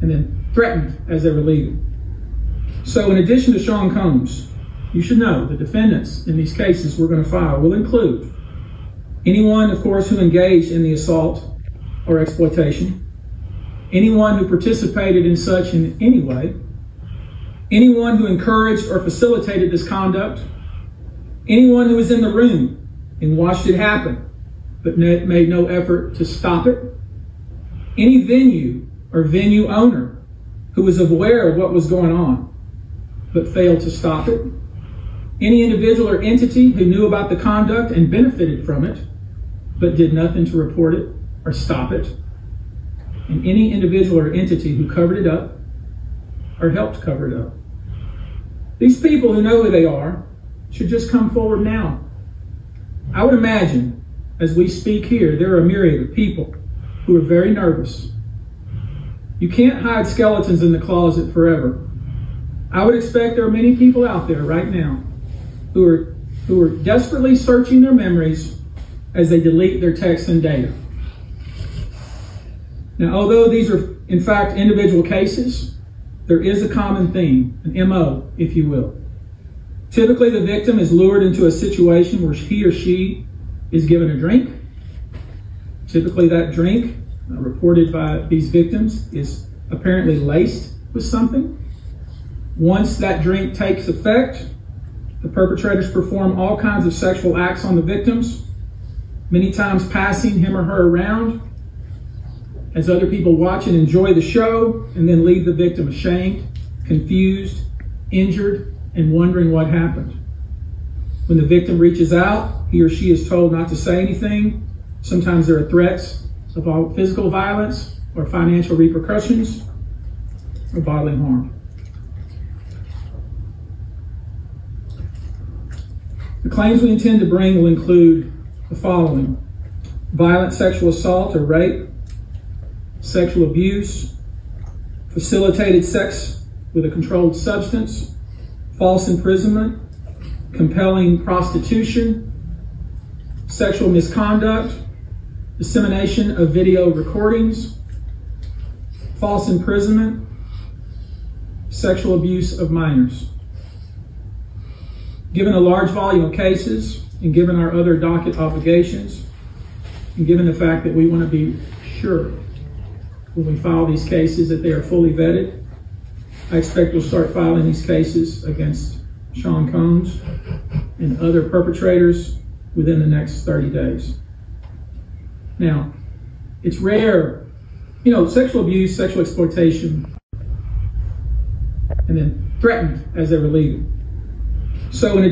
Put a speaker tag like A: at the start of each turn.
A: and then threatened as they were leaving. So in addition to Sean Combs, you should know the defendants in these cases we're going to file will include anyone, of course, who engaged in the assault or exploitation, anyone who participated in such in any way, anyone who encouraged or facilitated this conduct, anyone who was in the room and watched it happen but made no effort to stop it, any venue or venue owner who was aware of what was going on but failed to stop it, any individual or entity who knew about the conduct and benefited from it but did nothing to report it or stop it, and any individual or entity who covered it up or helped cover it up. These people who know who they are should just come forward now. I would imagine as we speak here, there are a myriad of people who are very nervous. You can't hide skeletons in the closet forever. I would expect there are many people out there right now who are who are desperately searching their memories as they delete their texts and data. Now, although these are in fact individual cases, there is a common theme, an MO, if you will. Typically, the victim is lured into a situation where he or she is given a drink. Typically, that drink, Uh, reported by these victims, is apparently laced with something. Once that drink takes effect, the perpetrators perform all kinds of sexual acts on the victims, many times passing him or her around as other people watch and enjoy the show and then leave the victim ashamed, confused, injured, and wondering what happened. When the victim reaches out, he or she is told not to say anything. Sometimes there are threats of physical violence or financial repercussions or bodily harm. The claims we intend to bring will include the following violent sexual assault or rape, sexual abuse, facilitated sex with a controlled substance, false imprisonment, compelling prostitution, sexual misconduct, dissemination of video recordings, false imprisonment, sexual abuse of minors. Given a large volume of cases and given our other docket obligations, and given the fact that we want to be sure when we file these cases that they are fully vetted, I expect we'll start filing these cases against Sean Combs and other perpetrators within the next 30 days. Now, it's rare, you know, sexual abuse, sexual exploitation, and then threatened as they were leaving. So in